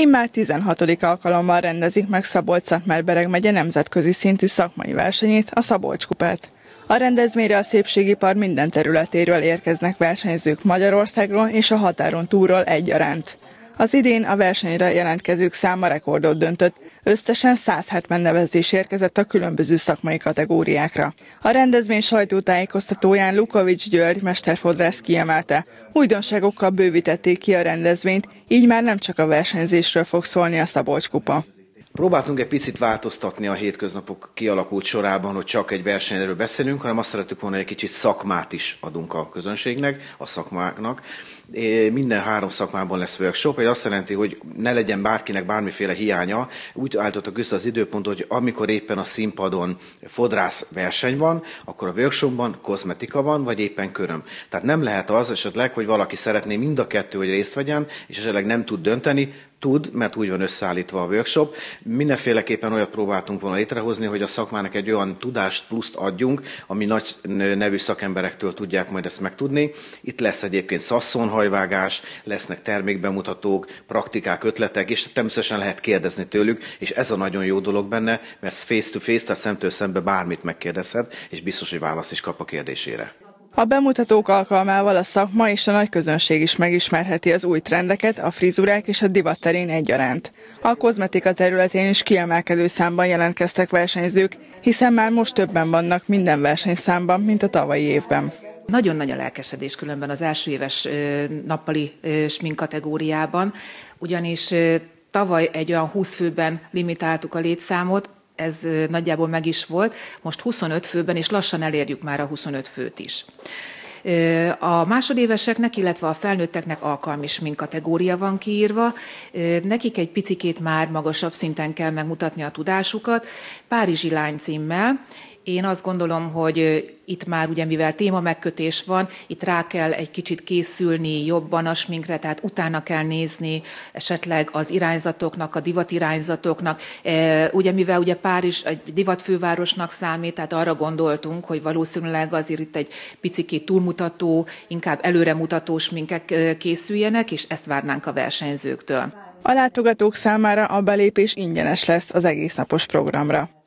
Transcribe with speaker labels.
Speaker 1: Immár 16. alkalommal rendezik meg Szabolcs-Szatmár-Bereg megye nemzetközi szintű szakmai versenyét, a Szabolcs kupát. A rendezvényre a szépségipar minden területéről érkeznek versenyzők Magyarországról és a határon túlról egyaránt. Az idén a versenyre jelentkezők száma rekordot döntött, összesen 170 nevezés érkezett a különböző szakmai kategóriákra. A rendezvény sajtótájékoztatóján Lukovics György mesterfodrász kiemelte, újdonságokkal bővítették ki a rendezvényt, így már nem csak a versenyzésről fog szólni a Szabolcs kupa.
Speaker 2: Próbáltunk egy picit változtatni a hétköznapok kialakult sorában, hogy csak egy versenyről beszélünk, hanem azt szeretük volna, hogy egy kicsit szakmát is adunk a közönségnek, a szakmáknak. Minden három szakmában lesz workshop, ez azt jelenti, hogy ne legyen bárkinek bármiféle hiánya. Úgy állítottak össze az időpontot, hogy amikor éppen a színpadon fodrász verseny van, akkor a workshopban kozmetika van, vagy éppen köröm. Tehát nem lehet az esetleg, hogy valaki szeretné mind a kettő, hogy részt vegyen, és esetleg nem tud dönteni, tud, mert úgy van összeállítva a workshop. Mindenféleképpen olyat próbáltunk volna létrehozni, hogy a szakmának egy olyan tudást pluszt adjunk, ami nagy nevű szakemberektől tudják majd ezt megtudni. Itt lesz egyébként szasszonhajvágás, lesznek termékbemutatók, praktikák, ötletek, és természetesen lehet kérdezni tőlük, és ez a nagyon jó dolog benne, mert face-to-face, tehát szemtől szembe bármit megkérdezhet, és biztos, hogy választ is kap a kérdésére.
Speaker 1: A bemutatók alkalmával a szakma és a nagy közönség is megismerheti az új trendeket, a frizurák és a divat terén egyaránt. A kozmetika területén is kiemelkedő számban jelentkeztek versenyzők, hiszen már most többen vannak minden versenyszámban, mint a tavalyi évben.
Speaker 3: Nagyon nagy a lelkesedés különben az első éves nappali smink kategóriában, ugyanis tavaly egy olyan 20 főben limitáltuk a létszámot, ez nagyjából meg is volt, most 25 főben, és lassan elérjük már a 25 főt is. A másodéveseknek, illetve a felnőtteknek alkalmis mint kategória van kiírva. Nekik egy picikét már magasabb szinten kell megmutatni a tudásukat, Párizsi lány címmel, én azt gondolom, hogy itt már ugye, mivel téma megkötés van, itt rá kell egy kicsit készülni jobban a sminkre, tehát utána kell nézni esetleg az irányzatoknak, a divatirányzatoknak. Ugye, mivel ugye Párizs egy divatfővárosnak számít, tehát arra gondoltunk, hogy valószínűleg azért itt egy picikét túlmutató, inkább előremutató sminkek készüljenek, és ezt várnánk a versenyzőktől.
Speaker 1: A látogatók számára a belépés ingyenes lesz az egész napos programra.